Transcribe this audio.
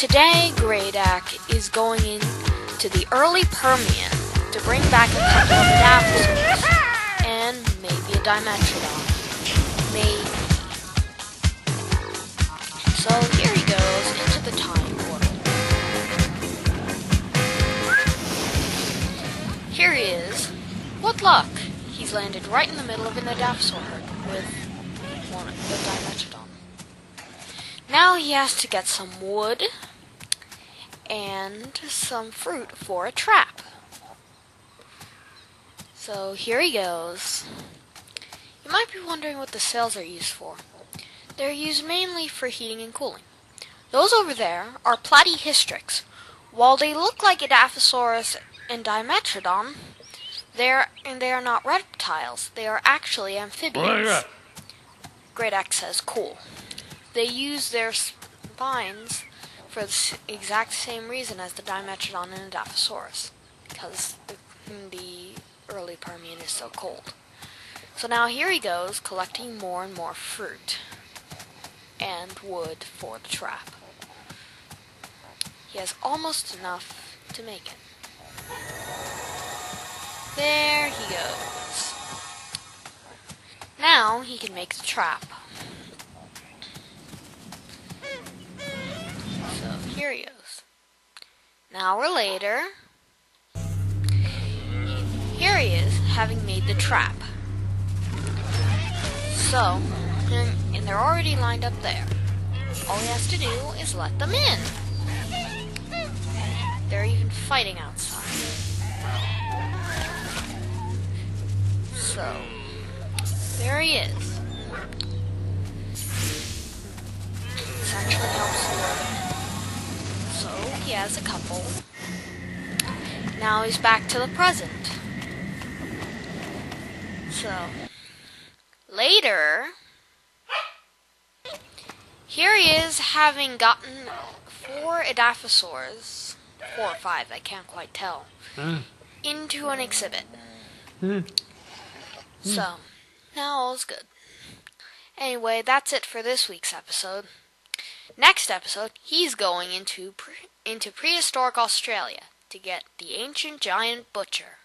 Today, Greydak is going into the early Permian to bring back a couple of adapters and maybe a Dimetrodon. Maybe. So here he goes into the time portal. Here he is. What luck! He's landed right in the middle of an Edaphosaur herd with one the Dimetrodon. Now he has to get some wood and some fruit for a trap. So here he goes. You might be wondering what the sails are used for. They're used mainly for heating and cooling. Those over there are Platyhystrix. While they look like Edaphosaurus and Dimetrodon, they're and they are not reptiles. They are actually amphibians. Greydak says, "Cool." They use their spines for the exact same reason as the Dimetrodon and the Edaphosaurus, because the, the early Permian is so cold. So now here he goes, collecting more and more fruit and wood for the trap. He has almost enough to make it. There he goes. Now he can make the trap. Here. An hour later, here he is, having made the trap. So, and they're already lined up there. All he has to do is let them in. They're even fighting outside. So, there he is. Has a couple. Now he's back to the present. So, later, here he is having gotten four Edaphosaurs, four or five, I can't quite tell, hmm. into an exhibit. Hmm. So, now all's good. Anyway, that's it for this week's episode. Next episode, he's going into pre- into prehistoric Australia to get the ancient giant butcher.